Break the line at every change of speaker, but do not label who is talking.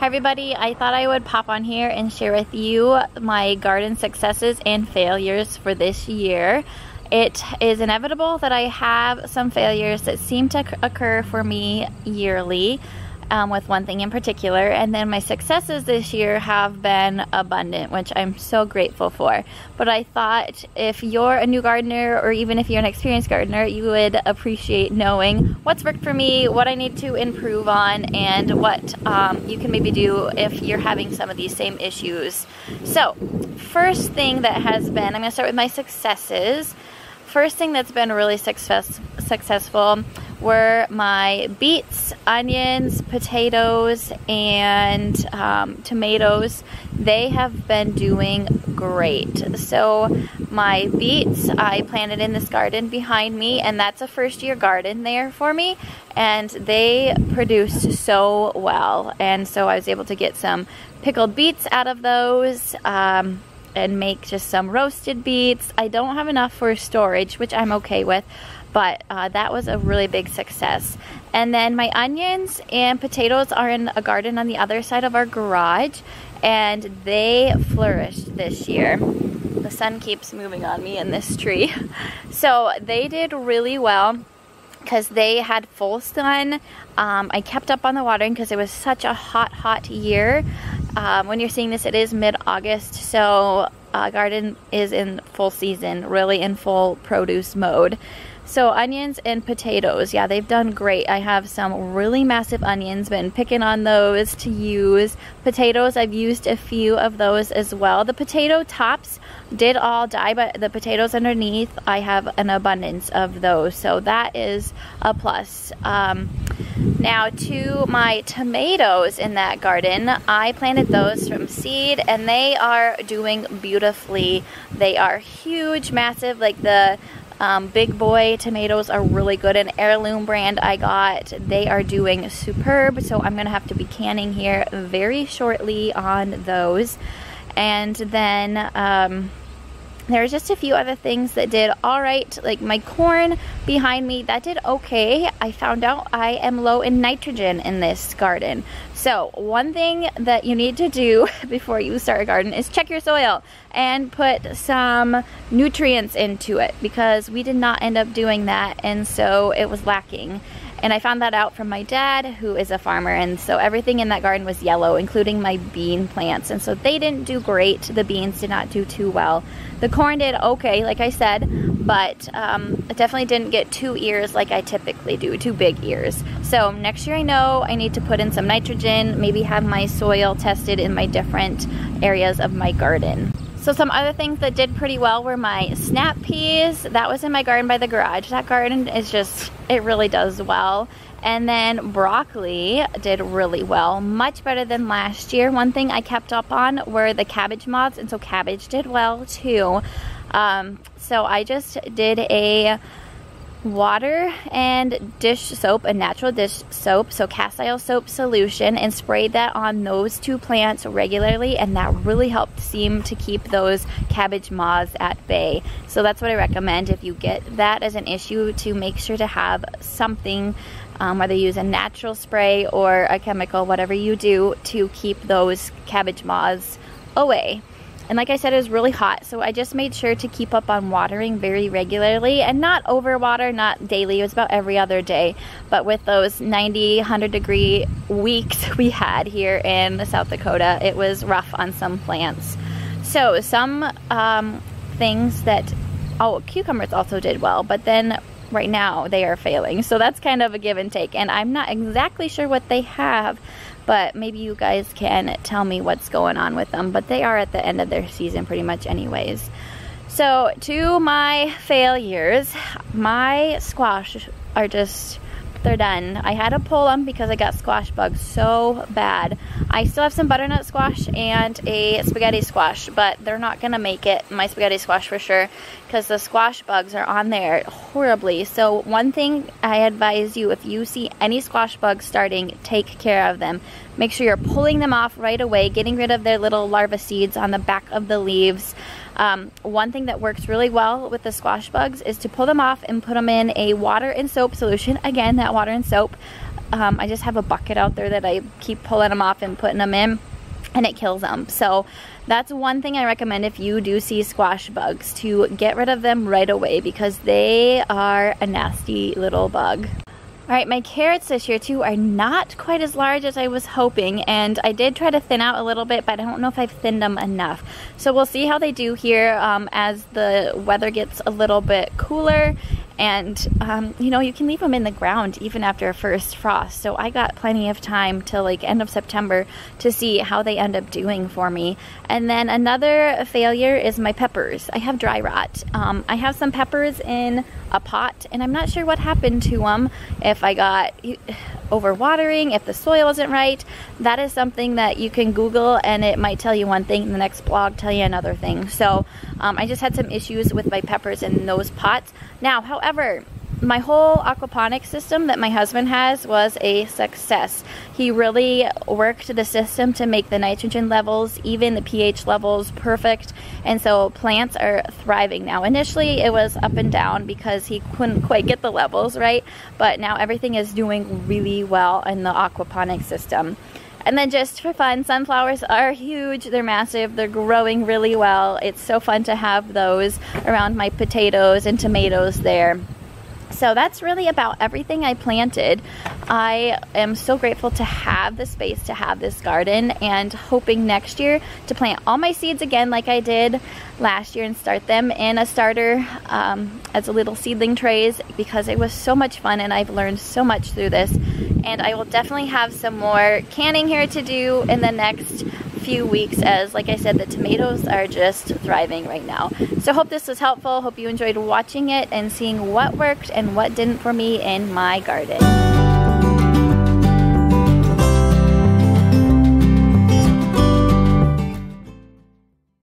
Hi everybody, I thought I would pop on here and share with you my garden successes and failures for this year. It is inevitable that I have some failures that seem to occur for me yearly um, with one thing in particular. And then my successes this year have been abundant, which I'm so grateful for. But I thought if you're a new gardener or even if you're an experienced gardener, you would appreciate knowing what's worked for me, what I need to improve on, and what um, you can maybe do if you're having some of these same issues. So, first thing that has been, I'm going to start with my successes. First thing that's been really success, successful were my beets, onions, potatoes, and um, tomatoes. They have been doing great. So my beets, I planted in this garden behind me, and that's a first year garden there for me, and they produced so well. And so I was able to get some pickled beets out of those. Um, and make just some roasted beets. I don't have enough for storage, which I'm okay with, but uh, that was a really big success. And then my onions and potatoes are in a garden on the other side of our garage and they flourished this year. The sun keeps moving on me in this tree. So they did really well because they had full sun. Um, I kept up on the watering because it was such a hot, hot year. Um, when you're seeing this, it is mid-August, so uh, garden is in full season, really in full produce mode. So onions and potatoes, yeah, they've done great. I have some really massive onions, been picking on those to use. Potatoes, I've used a few of those as well. The potato tops did all die, but the potatoes underneath, I have an abundance of those. So that is a plus. Um, now to my tomatoes in that garden, I planted those from seed and they are doing beautifully. They are huge, massive, like the um, Big Boy tomatoes are really good. An heirloom brand I got. They are doing superb. So I'm going to have to be canning here very shortly on those. And then... Um, there's just a few other things that did all right like my corn behind me that did okay. I found out I am low in nitrogen in this garden. So one thing that you need to do before you start a garden is check your soil and put some nutrients into it because we did not end up doing that and so it was lacking and I found that out from my dad, who is a farmer, and so everything in that garden was yellow, including my bean plants. And so they didn't do great. The beans did not do too well. The corn did okay, like I said, but um, it definitely didn't get two ears like I typically do, two big ears. So next year I know I need to put in some nitrogen, maybe have my soil tested in my different areas of my garden. So some other things that did pretty well were my snap peas. That was in my garden by the garage. That garden is just, it really does well. And then broccoli did really well, much better than last year. One thing I kept up on were the cabbage moths, and so cabbage did well too. Um, so I just did a water and dish soap, a natural dish soap, so castile soap solution, and sprayed that on those two plants regularly, and that really helped seem to keep those cabbage moths at bay. So that's what I recommend if you get that as an issue to make sure to have something, um, whether you use a natural spray or a chemical, whatever you do, to keep those cabbage moths away. And like I said, it was really hot, so I just made sure to keep up on watering very regularly and not overwater, not daily. It was about every other day. But with those 90, 100 degree weeks we had here in South Dakota, it was rough on some plants. So some um, things that, oh, cucumbers also did well, but then right now they are failing. So that's kind of a give and take. And I'm not exactly sure what they have but maybe you guys can tell me what's going on with them. But they are at the end of their season pretty much anyways. So to my failures, my squash are just they're done. I had to pull them because I got squash bugs so bad. I still have some butternut squash and a spaghetti squash, but they're not to make it, my spaghetti squash for sure, because the squash bugs are on there horribly. So one thing I advise you, if you see any squash bugs starting, take care of them. Make sure you're pulling them off right away, getting rid of their little larva seeds on the back of the leaves. Um, one thing that works really well with the squash bugs is to pull them off and put them in a water and soap solution. Again, that water and soap um, I just have a bucket out there that I keep pulling them off and putting them in and it kills them. So that's one thing I recommend if you do see squash bugs to get rid of them right away because they are a nasty little bug. All right, my carrots this year too are not quite as large as I was hoping and I did try to thin out a little bit but I don't know if I've thinned them enough. So we'll see how they do here um, as the weather gets a little bit cooler and um, you know you can leave them in the ground even after a first frost. So I got plenty of time till like end of September to see how they end up doing for me. And then another failure is my peppers. I have dry rot. Um, I have some peppers in a pot and I'm not sure what happened to them if I got overwatering if the soil isn't right. That is something that you can google and it might tell you one thing and the next blog tell you another thing. So um, I just had some issues with my peppers in those pots. Now however However, my whole aquaponics system that my husband has was a success. He really worked the system to make the nitrogen levels, even the pH levels perfect. And so plants are thriving now. Initially it was up and down because he couldn't quite get the levels right, but now everything is doing really well in the aquaponics system. And then just for fun, sunflowers are huge, they're massive, they're growing really well. It's so fun to have those around my potatoes and tomatoes there. So that's really about everything I planted. I am so grateful to have the space to have this garden and hoping next year to plant all my seeds again like I did last year and start them in a starter um, as a little seedling trays because it was so much fun and I've learned so much through this. And I will definitely have some more canning here to do in the next few weeks as like I said the tomatoes are just thriving right now. So hope this was helpful. Hope you enjoyed watching it and seeing what worked and what didn't for me in my garden.